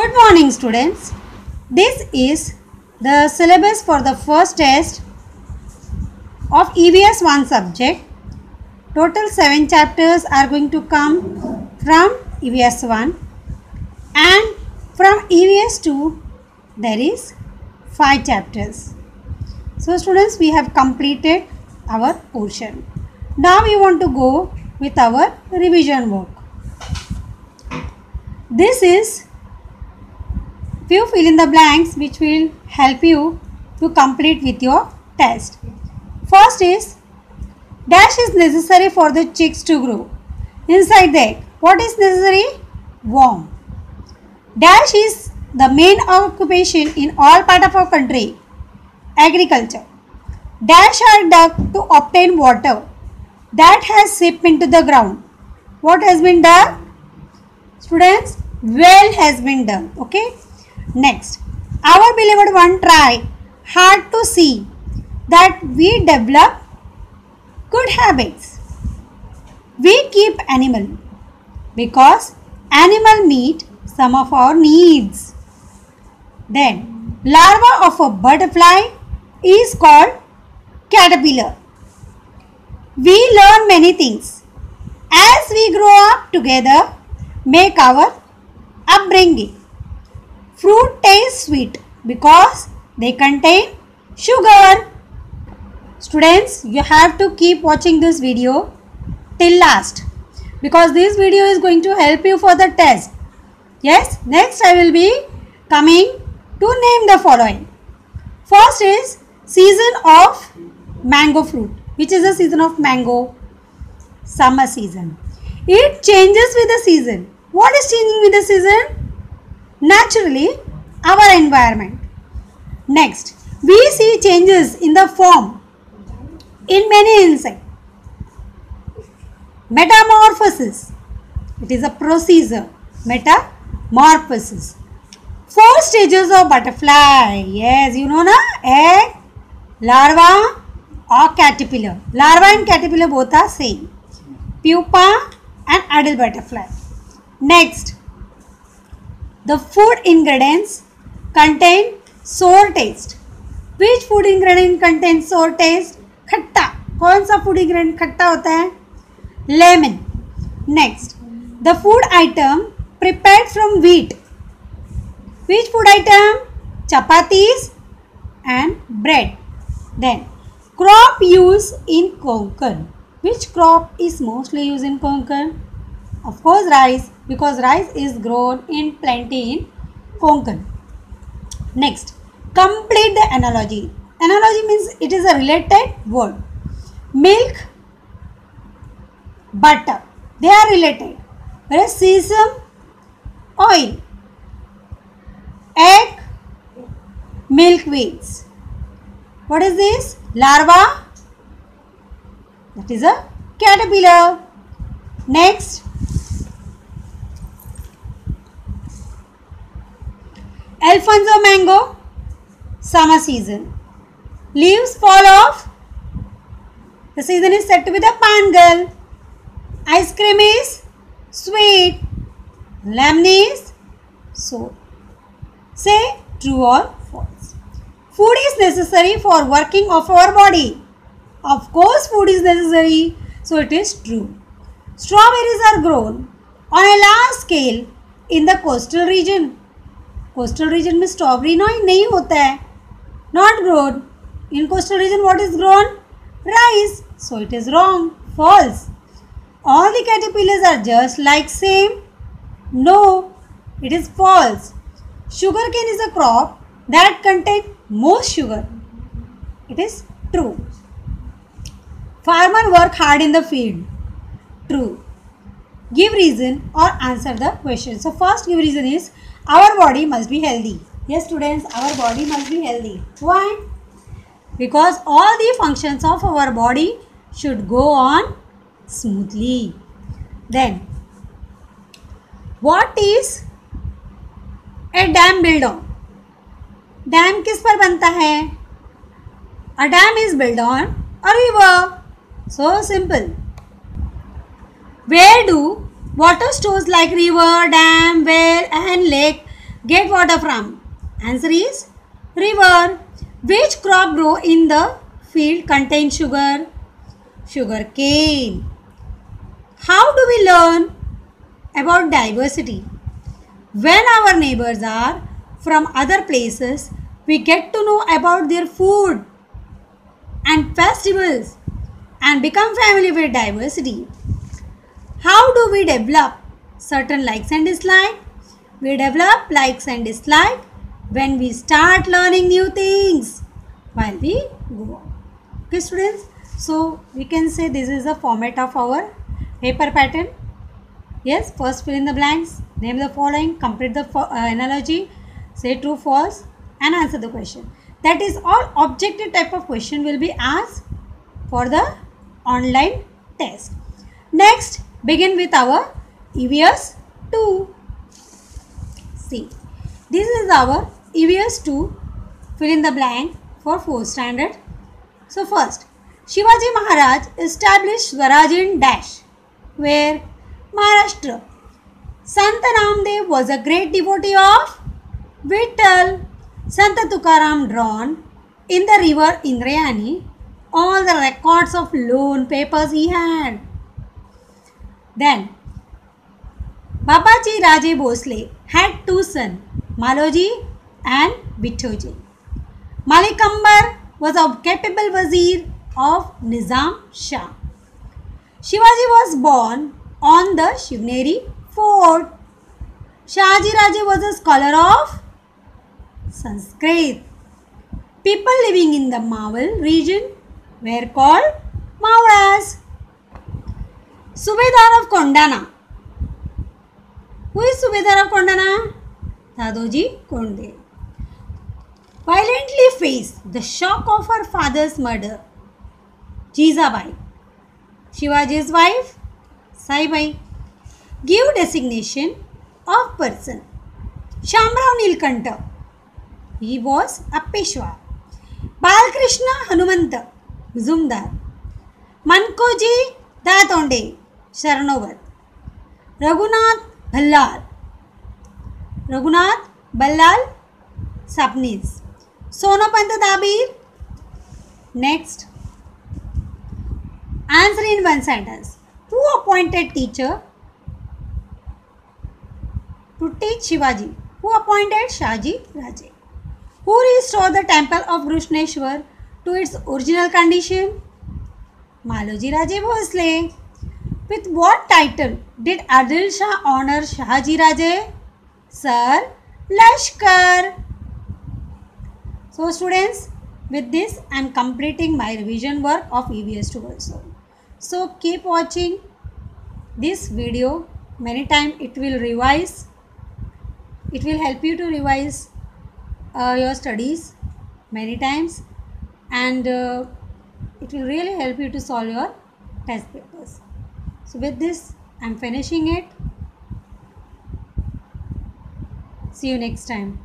Good morning students. This is the syllabus for the first test of EVS 1 subject. Total 7 chapters are going to come from EVS 1 and from EVS 2 there is 5 chapters. So students we have completed our portion. Now we want to go with our revision work. This is few fill in the blanks which will help you to complete with your test. First is dash is necessary for the chicks to grow. Inside egg, what is necessary? Warm. Dash is the main occupation in all part of our country. Agriculture. Dash are dug to obtain water that has seeped into the ground. What has been done? Students, well has been done. Okay. Next, our beloved one try hard to see that we develop good habits. We keep animal because animal meet some of our needs. Then, larva of a butterfly is called caterpillar. We learn many things as we grow up together, make our upbringing. Fruit tastes sweet because they contain sugar. Students, you have to keep watching this video till last because this video is going to help you for the test. Yes, next I will be coming to name the following. First is season of mango fruit. Which is the season of mango? Summer season. It changes with the season. What is changing with the season? Naturally, our environment. Next, we see changes in the form in many insects. Metamorphosis. It is a procedure. Metamorphosis. Four stages of butterfly. Yes, you know na? Egg, larva or caterpillar. Larva and caterpillar both are same. Pupa and adult butterfly. Next, the food ingredients contain sour taste. Which food ingredient contains sour taste? खट्टा कौन सा food ingredient खट्टा होता है lemon next the food item prepared from wheat which food item chapatis and bread then crop use in konkan which crop is mostly used in konkan of course rice because rice is grown in plenty in konkan. Next complete the analogy. Analogy means it is a related word. Milk butter. They are related. Whereas sesame oil. Egg milkweeds what is this? Larva. That is a caterpillar. Next Alphonso mango summer season. Leaves fall off. The season is set with a pangal ice cream is sweet. Lemon is sour say true or false. Food is necessary for working of our body. Of course food is necessary so it is true. Strawberries are grown on a large scale in the coastal region coastal region में strawberry ना ही नहीं होता है। Not grown in coastal region what is grown rice so it is wrong false all the caterpillars are just like same no it is false sugarcane is a crop that contain most sugar it is true farmer work hard in the field true give reason और answer the question so first give reason is our body must be healthy yes students our body must be healthy why because all the functions of our body should go on smoothly then what is a dam built on dam किस पर बनता है a dam is build on a river so simple where do water stores like river, dam, well and lake get water from? Answer is river. Which crop grow in the field contain sugar? Sugar cane. How do we learn about diversity? When our neighbors are from other places, we get to know about their food and festivals and become familiar with diversity. How do we develop certain likes and dislikes? We develop likes and dislikes when we start learning new things while we go on. Okay, students. So we can say this is the format of our paper pattern. Yes, first fill in the blanks, name the following, complete the uh, analogy, say true, false, and answer the question. That is all objective type of question will be asked for the online test. Next, begin with our EVS 2. See, this is our EVS 2 fill in the blank for 4th standard. So first, Shivaji Maharaj established Swaraj in Dash where Maharashtra. Sant Ramdev was a great devotee of Vittal. Sant Tukaram drawn in the river Indrayani all the records of loan papers he had. Then Babaji Raje Bhosle had two sons, Maloji and Vithoji. Malik Ambar was a capable vizier of Nizam Shah. Shivaji was born on the Shivneri fort. Shahaji Raje was a scholar of Sanskrit. People living in the Mawal region were called Mauras. Subedar of Kondana. Who is Subedar of Kondana? Dadoji Konde. Violently faced the shock of her father's murder. Jizabai. Shivaji's wife, Saibai. Give designation of person. Shamrao Nilkanta. He was a Peshwa. Balkrishna Hanumanta, Zumdar. Mankoji Datonde, शरणोवत Raghunath Bhallala. Raghunath Bhallala सपनीज Sonopant Dabir. Next answer in one sentence who appointed teacher to teach Shivaji who appointed Shahaji Raje who restore the temple of Grishneshwar to its original condition Maloji Raje Bhosale With what title did Adil Shah honor Shahaji Raje? Sir Lashkar. So students, with this I am completing my revision work of EVS 2 also. So keep watching this video many times it will revise it will help you to revise uh, your studies many times and uh, it will really help you to solve your test papers. So with this I am finishing it. See you next time.